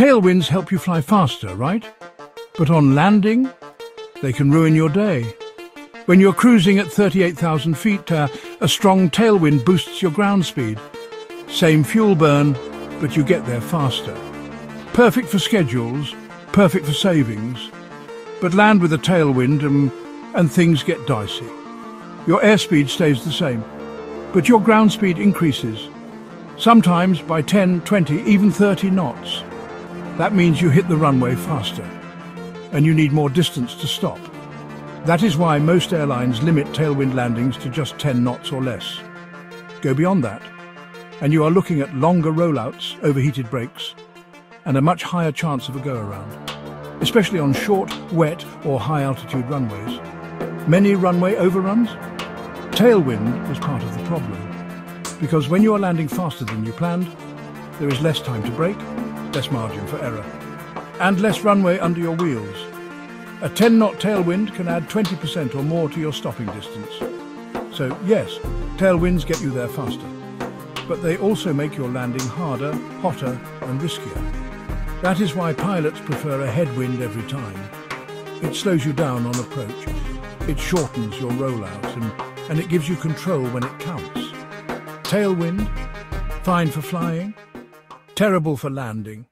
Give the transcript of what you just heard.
Tailwinds help you fly faster, right? But on landing, they can ruin your day. When you're cruising at 38,000 feet, uh, a strong tailwind boosts your ground speed. Same fuel burn, but you get there faster. Perfect for schedules, perfect for savings. But land with a tailwind and, and things get dicey. Your airspeed stays the same, but your ground speed increases. Sometimes by 10, 20, even 30 knots. That means you hit the runway faster, and you need more distance to stop. That is why most airlines limit tailwind landings to just 10 knots or less. Go beyond that, and you are looking at longer rollouts, overheated brakes, and a much higher chance of a go-around, especially on short, wet or high-altitude runways. Many runway overruns? Tailwind is part of the problem, because when you are landing faster than you planned, there is less time to brake, less margin for error, and less runway under your wheels. A 10-knot tailwind can add 20% or more to your stopping distance. So yes, tailwinds get you there faster, but they also make your landing harder, hotter and riskier. That is why pilots prefer a headwind every time. It slows you down on approach, it shortens your rollout and, and it gives you control when it counts. Tailwind, fine for flying, terrible for landing.